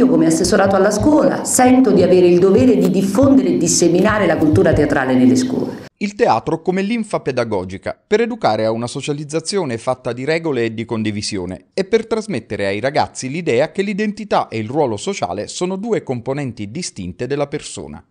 Io come assessorato alla scuola sento di avere il dovere di diffondere e disseminare la cultura teatrale nelle scuole. Il teatro come linfa pedagogica, per educare a una socializzazione fatta di regole e di condivisione e per trasmettere ai ragazzi l'idea che l'identità e il ruolo sociale sono due componenti distinte della persona.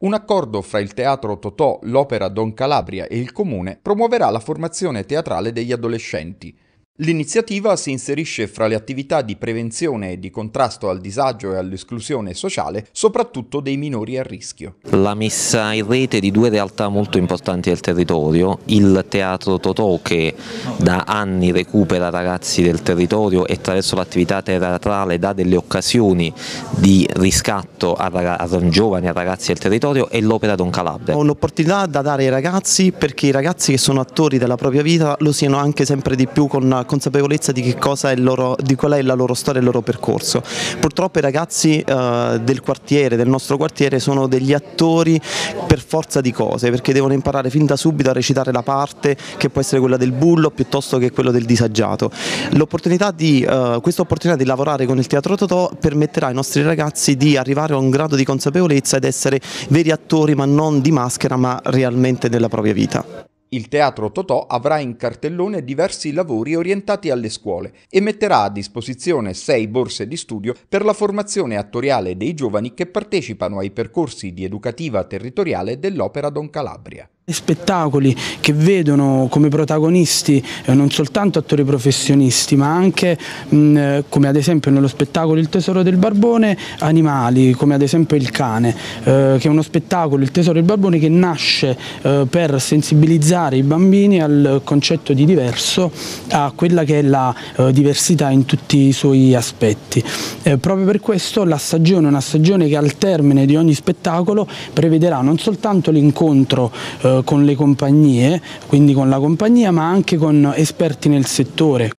Un accordo fra il Teatro Totò, l'Opera Don Calabria e il Comune promuoverà la formazione teatrale degli adolescenti, L'iniziativa si inserisce fra le attività di prevenzione e di contrasto al disagio e all'esclusione sociale, soprattutto dei minori a rischio. La messa in rete di due realtà molto importanti del territorio, il Teatro Totò che da anni recupera ragazzi del territorio e attraverso l'attività teatrale dà delle occasioni di riscatto a, a giovani, a ragazzi del territorio e l'Opera Don Calabria. Un'opportunità da dare ai ragazzi perché i ragazzi che sono attori della propria vita lo siano anche sempre di più con consapevolezza di, loro, di, qual è la loro storia e il loro percorso. Purtroppo i ragazzi eh, del quartiere, del nostro quartiere, sono degli attori per forza di cose, perché devono imparare fin da subito a recitare la parte che può essere quella del bullo piuttosto che quello del disagiato. Di, eh, questa opportunità di lavorare con il Teatro Totò permetterà ai nostri ragazzi di arrivare a un grado di consapevolezza ed essere veri attori ma non di maschera ma realmente della propria vita. Il Teatro Totò avrà in cartellone diversi lavori orientati alle scuole e metterà a disposizione sei borse di studio per la formazione attoriale dei giovani che partecipano ai percorsi di educativa territoriale dell'Opera Don Calabria. Spettacoli che vedono come protagonisti eh, non soltanto attori professionisti ma anche eh, come ad esempio nello spettacolo Il tesoro del barbone animali come ad esempio Il cane eh, che è uno spettacolo Il tesoro del barbone che nasce eh, per sensibilizzare i bambini al concetto di diverso a quella che è la eh, diversità in tutti i suoi aspetti. Eh, proprio per questo la stagione è una stagione che al termine di ogni spettacolo prevederà non soltanto l'incontro con le compagnie, quindi con la compagnia, ma anche con esperti nel settore.